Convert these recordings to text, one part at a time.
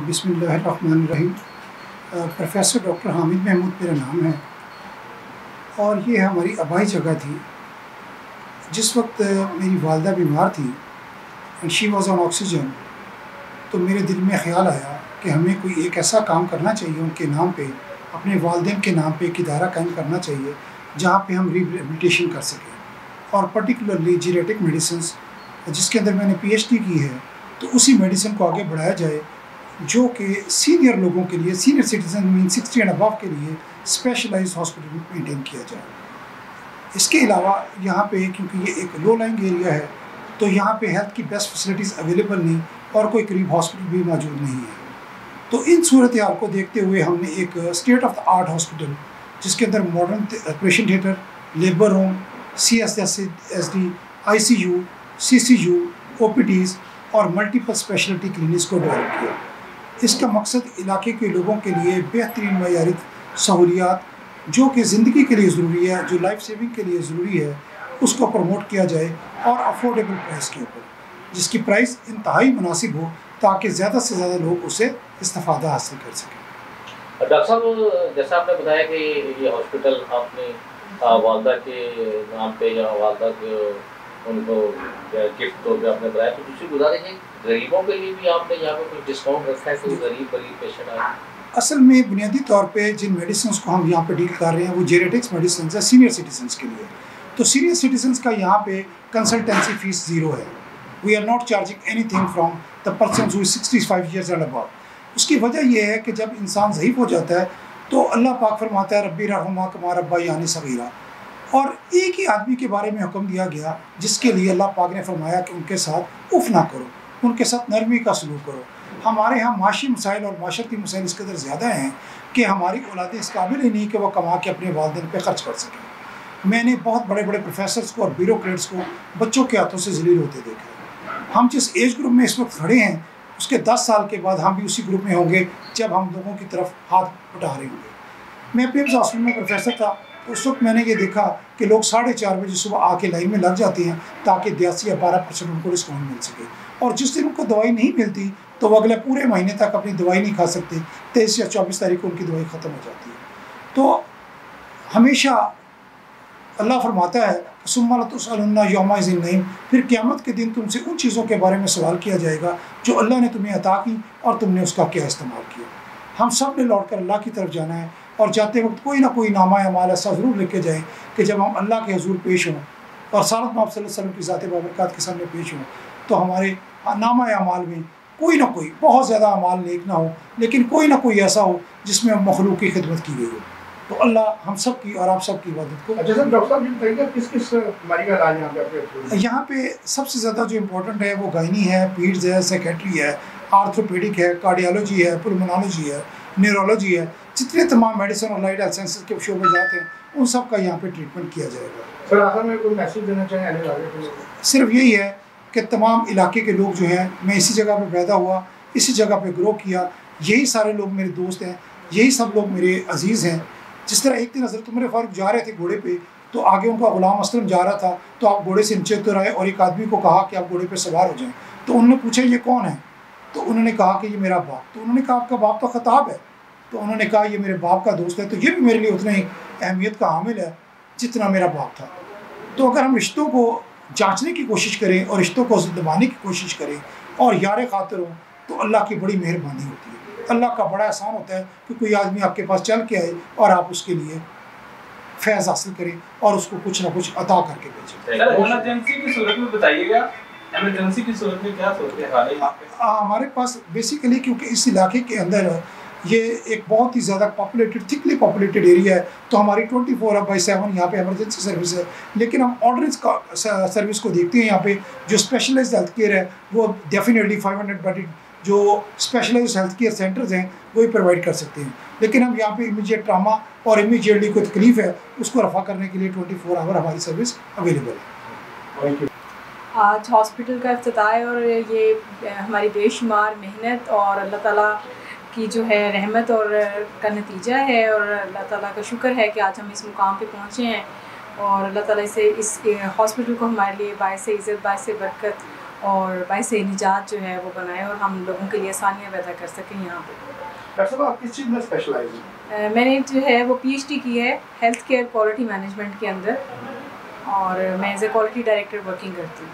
बिसमीम professor doctor Hamid Mahmood मेरा नाम है। और ये हमारी आबाई जगह थी, जिस वक्त मेरी वालदा बीमार थी and she was on oxygen तो मेरे दिल में ख्याल आया कि हमें कोई एक ऐसा काम करना चाहिए, उनके नाम पे, अपने वालदेन के नाम पे एक इदारा कायम करना चाहिए, जहाँ पे हम रिहेबिलिटेशन कर सकें। और पर्टिकुलरली जीनेटिक मेडिसिन जिसके अंदर मैंने पीएचडी की है तो उसी मेडिसिन को आगे बढ़ाया जाए जो कि सीनियर लोगों के लिए senior citizen mean sixty and above के लिए स्पेशलाइज हॉस्पिटल मेंटेन किया जाए। इसके अलावा यहाँ पे, क्योंकि ये एक लो लाइंग एरिया है तो यहाँ पे हेल्थ की बेस्ट फैसिलिटीज़ अवेलेबल नहीं और कोई करीब हॉस्पिटल भी मौजूद नहीं है। तो इन सूरत हाल को देखते हुए हमने एक state of the art hospital जिसके अंदर modern operation theatre labour home C S S S D I C U C C U O P Ds और मल्टीपल स्पेशलिटी क्लिनिक्स को डेवलप किया। इसका मकसद इलाके के लोगों के लिए बेहतरीन मैारी सहूलियात, जो कि ज़िंदगी के लिए ज़रूरी है, जो लाइफ सेविंग के लिए ज़रूरी है, उसको प्रमोट किया जाए और अफोर्डेबल प्राइस के ऊपर, जिसकी प्राइस इंतहाई मुनासिब हो, ताकि ज़्यादा से ज़्यादा लोग उसे इस्ता हासिल कर सकें। डॉक्टर साहब, जैसा आपने बताया कि ये हॉस्पिटल आपने वालदा के नाम पे या वालदा के उनको गिफ्ट तौर पे आपने बताया तो दूसरी गुजारिश है, गरीबों के लिए भी आपने यहाँ पे कुछ डिस्काउंट रखा है, कोई गरीब गरीब पेशेंट आए असल में बुनियादी तौर पे जिन मेडिसिन को हम यहाँ पे डील कर रहे हैं, वो जेनेटिक्स मेडिसिन है सीनियर सिटीजन के लिए। तो सीनियर सिटीजन का यहाँ पे कंसल्टेंसी फ़ीस ज़ीरो है। We are not charging anything from the person who sixty five years and above उसकी वजह यह है कि जब इंसान ज़यीफ़ हो जाता है तो अल्लाह पाक फरमाता है, रब्बी रहमा कमा रब्बा यानी सगीरा। और एक ही आदमी के बारे में हुक्म दिया गया, जिसके लिए अल्लाह पाक ने फरमाया कि उनके साथ उफ ना करो, उनके साथ नरमी का सलूक करो। हमारे यहाँ माशी मसाइल और माशरती मसाइल इस कदर ज़्यादा हैं कि हमारी औलादें इस काबिल ही नहीं कि वह कमा के अपने वालदे पर ख़र्च कर सकें। मैंने बहुत बड़े बड़े प्रोफेसर्स को और ब्यूरोक्रेट्स को बच्चों के हाथों से जलील होते देखा। हम जिस एज ग्रुप में इस वक्त खड़े हैं, उसके दस साल के बाद हम भी उसी ग्रुप में होंगे, जब हम लोगों की तरफ़ हाथ उठा रहे होंगे। मैं पिम्स हॉस्पिटल में प्रोफेसर था उस वक्त मैंने ये देखा कि लोग साढ़े चार बजे सुबह आके लाइन में लग जाते हैं ताकि दस या बारह परसेंट उनको डिस्काउंट मिल सके। और जिस दिन उनको दवाई नहीं मिलती तो वो अगले पूरे महीने तक अपनी दवाई नहीं खा सकते। तेईस या चौबीस तारीख को उनकी दवाई ख़त्म हो जाती है। तो हमेशा अल्लाह फरमाता है, सुम्मा योमा नहीं फिर क़्यामत के दिन तुमसे उन चीज़ों के बारे में सवाल किया जाएगा, जो अल्लाह ने तुम्हें अता की और तुमने उसका क्या इस्तेमाल किया। हम सबने लौट कर अल्लाह की तरफ़ जाना है। और जाते वक्त कोई ना कोई नामा अमाल ऐसा ज़रूर लेके जाए कि जब हम अल्लाह के हजूर पेश हों और सारत माप की ज़ात बाबरकत के सामने पेश हों तो हमारे नामा अमाल में कोई ना कोई बहुत ज़्यादा अमाल नेक ना हो लेकिन कोई ना कोई ऐसा हो जिसमें हम मखलूक की खिदमत की गई हो। तो अल्लाह हम सब की और आप सब की इबादत को अच्छा डॉक्टर साहब किस किस बीमारी का इलाज यहाँ पे यहाँ पे सबसे ज़्यादा जो इम्पोर्टेंट है वो गायनी है पीड्स है सेक्रेटरी है आर्थोपेडिक है कार्डियोलॉजी है पुलमोनोलॉजी है न्यूरोलॉजी है जितने तमाम मेडिसिन और लाइट हेल्थ साइंस के शो में जाते हैं उन सब का यहाँ पे ट्रीटमेंट किया जाएगा। सर आखिर में कोई मैसेज देना चाहें सिर्फ़ यही है कि तमाम इलाके के लोग जो हैं मैं इसी जगह पर पैदा हुआ इसी जगह पर ग्रो किया यही सारे लोग मेरे दोस्त हैं यही सब लोग मेरे अज़ीज़ हैं। जिस तरह एक दिन हज़रत उमर फ़ारूक जा रहे थे घोड़े पे तो आगे उनका गुलाम असलम जा रहा था तो आप घोड़े से नीचे उतर आए और एक आदमी को कहा कि आप घोड़े पे सवार हो जाएँ। तो उन्होंने पूछा ये कौन है? तो उन्होंने कहा कि ये मेरा बाप तो उन्होंने कहा, आपका बाप तो ख़ताब है। तो उन्होंने कहा, ये मेरे बाप का दोस्त है। तो ये भी मेरे लिए उतना ही अहमियत का हामिल है जितना मेरा बाप था। तो अगर हम रिश्तों को जांचने की कोशिश करें और रिश्तों को दबाने की कोशिश करें और यार खातर हो तो अल्लाह की बड़ी मेहरबानी होती है। अल्लाह का बड़ा एहसान होता है कि कोई आदमी आपके पास चल के आए और आप उसके लिए फैज़ हासिल करें और उसको कुछ ना कुछ अता करके भेजें। हमारे पास बेसिकली क्योंकि इस इलाके के अंदर ये एक बहुत ही ज़्यादा पॉपुलेटेड थिकली पॉपुलेटेड एरिया है तो हमारी ट्वेंटी फोर बाई सेवन यहाँ पे एमरजेंसी सर्विस है। लेकिन हम ऑर्डरेंस का सर्विस को देखते हैं यहाँ पे जो स्पेशलाइज हेल्थ केयर है वो डेफिनेटली फाइव हंड्रेड बेडेड जो स्पेशलाइज हेल्थ केयर सेंटर्स हैं वही प्रोवाइड कर सकते हैं। लेकिन हम यहाँ पे इमीजिएट ट्रामा और इमीजिएटली कोई तकलीफ़ है उसको रफा करने के लिए ट्वेंटी फोर आवर हमारी सर्विस अवेलेबल है। आज हॉस्पिटल का अफ्ताह और ये हमारी बेशुमार मेहनत और अल्लाह ताला की जो है रहमत और का नतीजा है और अल्लाह ताला का शुक्र है कि आज हम इस मुकाम पे पहुँचे हैं और अल्लाह ताला से इस हॉस्पिटल को हमारे लिए बायस इज़्ज़त बायस बरकत और बायस निजात जो है वो बनाए और हम लोगों के लिए आसानियाँ पैदा कर सकें यहाँ पर डॉक्टर साहब आप किस चीज़ में स्पेशलाइज हैं? मैंने जो है वो पीएचडी की है हेल्थ केयर क्वालिटी मैनेजमेंट के अंदर। और मैं as a quality director working करती हूँ।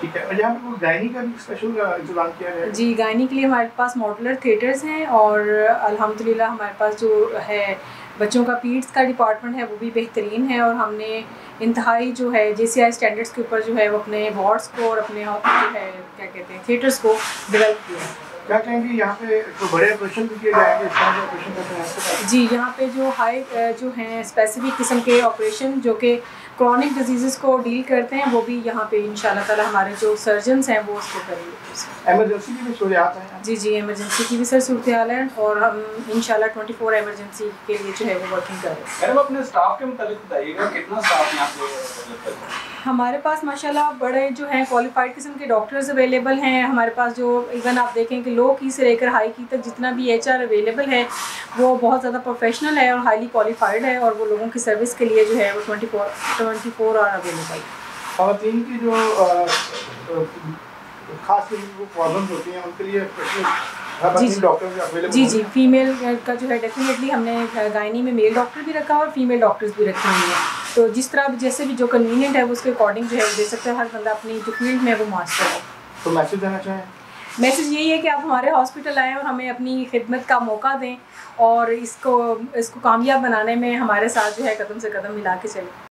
ठीक है यहाँ पे गायनी का भी स्पेशल इंतज़ाम किया है। जी गायनी के लिए हमारे पास मॉडलर थिएटर्स हैं और अल्हम्दुलिल्लाह हमारे पास जो है बच्चों का पीड्स का डिपार्टमेंट है वो भी बेहतरीन है और हमने इंतहाई जो है जे सी आई स्टैंडर्ड्स के ऊपर जो है वो अपने वार्ड्स को और अपने जो है क्या कहते हैं थिएटर्स को डेवलप किया है। क्या कहेंगे यहाँ पे तो बड़े ऑपरेशन भी किए जाएँगे ऑपरेशन करते हैं जी यहाँ पे जो हाई जो हैं स्पेसिफिक किस्म के ऑपरेशन जो कि क्रॉनिक डिज़ीज़ को डील करते हैं वो भी यहाँ पे इन ताला हमारे जो सर्जन्स हैं वो उसको करेंगे एमरजेंसी की भी सूर्यात हैं? जी जी इमरजेंसी की भी सर सूरत हाल है और हम इन ट्वेंटी फोर एमरजेंसी के लिए जो है वो वर्किंग कर रहे हैं। मैडम अपने स्टाफ के मुताबिक बताइएगा कितना स्टाफ यहाँ पे हमारे पास माशाल्लाह बड़े जो हैं क्वालिफाइड किस्म के डॉक्टर्स अवेलेबल हैं। हमारे पास जो इवन आप देखें कि लो की से लेकर हाई की तक जितना भी एचआर अवेलेबल है वो बहुत ज़्यादा प्रोफेशनल है और हाईली क्वालिफाइड है और वो लोगों की सर्विस के लिए जो है वो twenty four twenty four hour available खातन की जो खास प्रॉब्लम्स होती हैं उनके लिए जी, जी। जी जी फीमेल का जो है डेफिनेटली हमने गायनी में मेल डॉक्टर भी रखा है और फीमेल डॉक्टर्स भी रखे हुए हैं। तो जिस तरह आप जैसे भी जो कन्वीनियंट है उसके अकॉर्डिंग जो है वो दे सकते हैं। हर बंदा अपनी जो फ़ील्ड में वो मास्टर है। तो मैसेज देना चाहें? मैसेज यही है कि आप हमारे हॉस्पिटल आएँ और हमें अपनी खिदमत का मौका दें और इसको इसको कामयाब बनाने में हमारे साथ जो है कदम से कदम मिला के चलें।